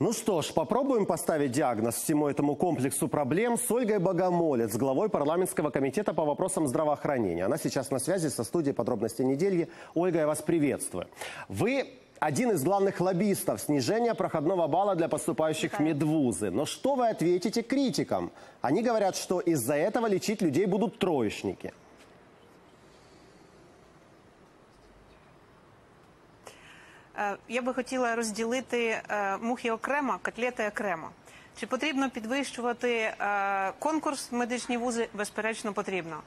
Ну что ж, попробуем поставить диагноз всему этому комплексу проблем с Ольгой Богомолец, главой парламентского комитета по вопросам здравоохранения. Она сейчас на связи со студией «Подробности недели». Ольга, я вас приветствую. Вы один из главных лоббистов снижения проходного балла для поступающих в медвузы. Но что вы ответите критикам? Они говорят, что из-за этого лечить людей будут троечники. Я би хотіла розділити е, мухи окремо, котлети окремо. Чи потрібно підвищувати е, конкурс в медичні вузи? Безперечно, потрібно.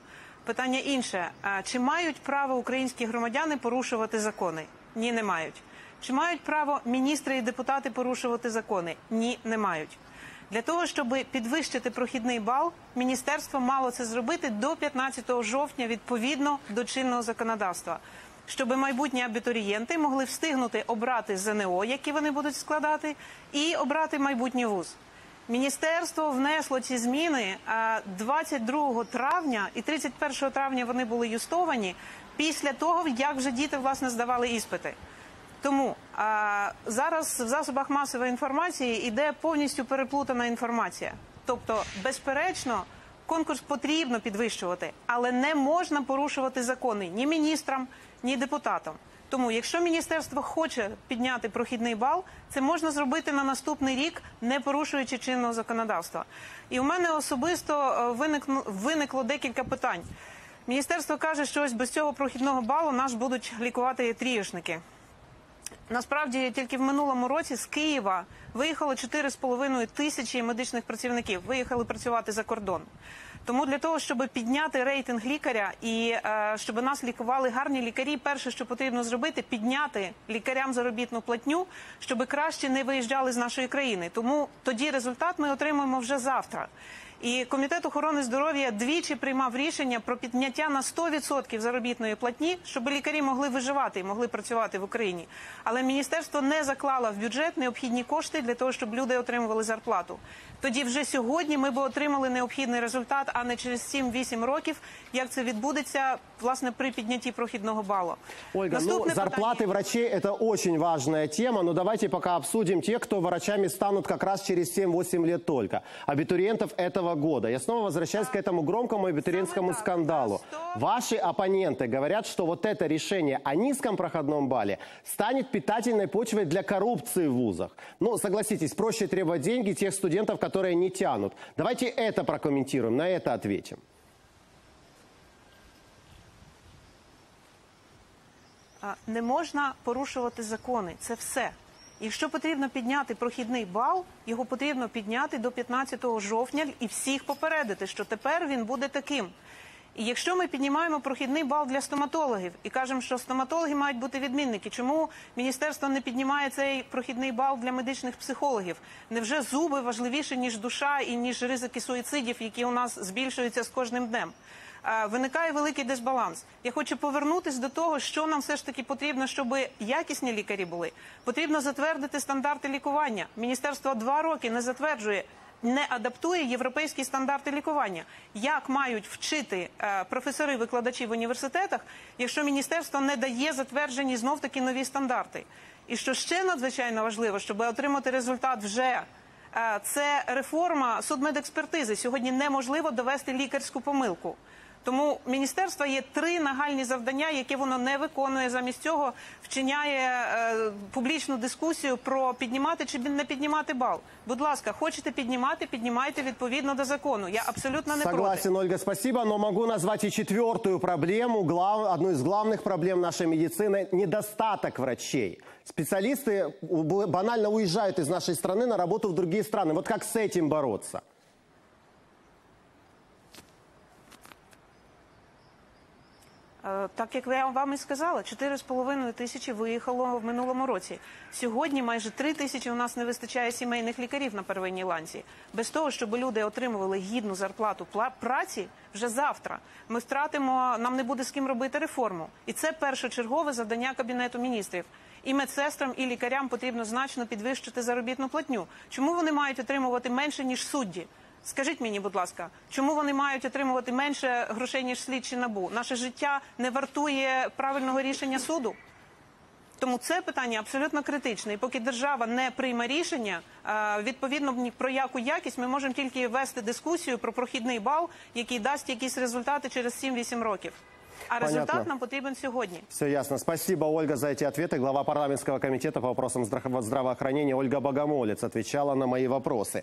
Питання інше: Е, чи мають право українські громадяни порушувати закони? Ні, не мають. Чи мають право міністри і депутати порушувати закони? Ні, не мають. Для того, щоб підвищити прохідний бал, міністерство мало це зробити до 15 жовтня відповідно до чинного законодавства, щоб майбутні абітурієнти могли встигнути обрати ЗНО, які вони будуть складати, і обрати майбутній вуз. Міністерство внесло ці зміни 22 травня і 31 травня вони були юстовані після того, як вже діти власне здавали іспити. Тому а, зараз в засобах масової інформації йде повністю переплутана інформація. Тобто, безперечно, конкурс потрібно підвищувати, але не можна порушувати закони ні міністрам, ні депутатам. Тому, якщо міністерство хоче підняти прохідний бал, це можна зробити на наступний рік, не порушуючи чинного законодавства. І у мене особисто е, виникло, виникло декілька питань. Міністерство каже, що ось без цього прохідного балу нас будуть лікувати трієшники. Насправді тільки в минулому році з Києва виїхало 4,5 тисячі медичних працівників. Виїхали працювати за кордон. Тому для того, щоб підняти рейтинг лікаря і е, щоб нас лікували гарні лікарі, перше, що потрібно зробити, підняти лікарям заробітну платню, щоб краще не виїжджали з нашої країни. Тому тоді результат ми отримаємо вже завтра. І комітет охорони здоров'я двічі приймав рішення про підняття на 100% заробітної платні, щоб лікарі могли виживати і могли працювати в Україні. Але міністерство не заклало в бюджет необхідні кошти для того, щоб люди отримували зарплату. Тоді вже сьогодні ми б отримали необхідний результат, а не через 7-8 років, як це відбудеться власне при піднятті прохідного балу. Ольга, Наступне ну, зарплаты питання. врачей – это очень важная тема, но давайте пока обсудим тех, кто врачами станут как раз через 7-8 лет только. Абитуриентов этого года. Я снова возвращаюсь к этому громкому абитуриентскому Самое так. скандалу. Да, стоп. Ваши оппоненты говорят, что вот это решение о низком проходном балле станет питательной почвой для коррупции в вузах. Ну, согласитесь, проще требовать деньги тех студентов, которые не тянут. Давайте это прокомментируем, на это ответим. А, не можна порушувати закони. Це все. Якщо потрібно підняти прохідний бал, його потрібно підняти до 15 жовтня і всіх попередити, що тепер він буде таким. І якщо ми піднімаємо прохідний бал для стоматологів і кажемо, що стоматологи мають бути відмінники, чому міністерство не піднімає цей прохідний бал для медичних психологів? Невже зуби важливіші ніж душа і ніж ризики суїцидів, які у нас збільшуються з кожним днем? Е, виникає великий дисбаланс. Я хочу повернутися до того, що нам все ж таки потрібно, щоб якісні лікарі були. Потрібно затвердити стандарти лікування. Міністерство два роки не затверджує. Не адаптує європейські стандарти лікування. Як мають вчити е, професори, викладачі в університетах, якщо міністерство не дає затверджені знов таки нові стандарти? І що ще надзвичайно важливо, щоб отримати результат вже е, це реформа судмедекспертизи. Сьогодні неможливо довести лікарську помилку. Тому міністерства є три нагальні завдання, які воно не виконує. Замість цього вчиняє е, публічну дискусію про піднімати чи не піднімати бал. Будь ласка, хочете піднімати, піднімайте відповідно до закону. Я абсолютно не проти. Согласен, Ольга, спасибо, но могу назвать и четвертую проблему, глав- одну из главных проблем нашей медицины – недостаток врачей. Специалисты у- банально уезжают из нашей страны на работу в другие страны. Вот как с этим бороться? Так як я вам і сказала, 4,5 тисячі виїхало в минулому році. Сьогодні майже 3 тисячі у нас не вистачає сімейних лікарів на первинній ланці. Без того, щоб люди отримували гідну зарплату пла- праці вже завтра, ми втратимо, нам не буде з ким робити реформу. І це першочергове завдання Кабінету міністрів. І медсестрам, і лікарям потрібно значно підвищити заробітну платню. Чому вони мають отримувати менше, ніж судді? Скажіть мені, будь ласка, чому вони мають отримувати менше грошей ніж слідчі набу? Наше життя не вартує правильного рішення суду. Тому це питання абсолютно критичне. І поки держава не прийме рішення, е, відповідно ні про яку якість ми можемо тільки вести дискусію про прохідний бал, який дасть якісь результати через 7-8 років. А результат Понятно. нам потрібен сьогодні. Все ясно. Спасибо, Ольга, за эти ответы. Глава парламентского комитета по вопросам здраво- здравоохранения Ольга Богомолец отвечала на мои вопросы.